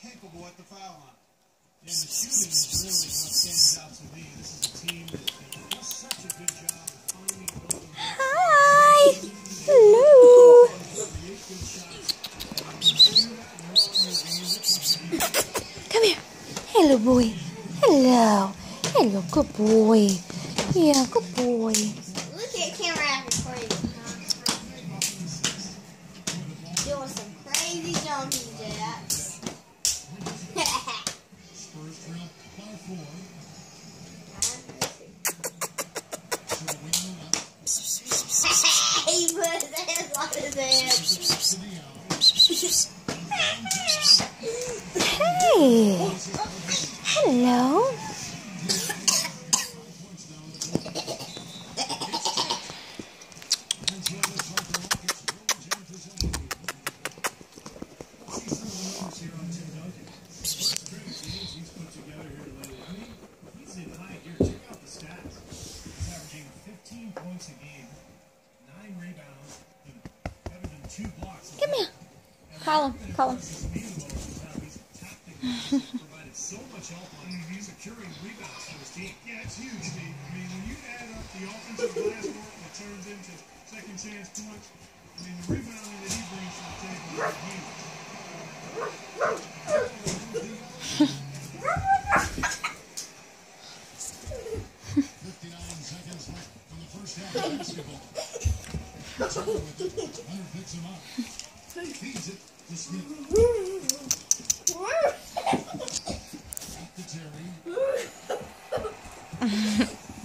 capable at the foul line. And the shooting is really what stands out to me. This is a team that that does such a good job of finding open Hi. Hello. create good shots. And when you do that, and you're on your game, it's like you Come here. Hello, boy. Hello. Hello, good boy. Yeah, good boy. Look at camera hey. Hello. 15 points a game, nine rebounds, better than two blocks. Come here. Call him. Call him. provided so much help on him. He's securing rebounds for his team. Yeah, it's huge, Steve. I mean, when you add up the offensive glass work that turns into second chance points, I mean, the rebounding that he brings to the table is huge. Ha ha ha.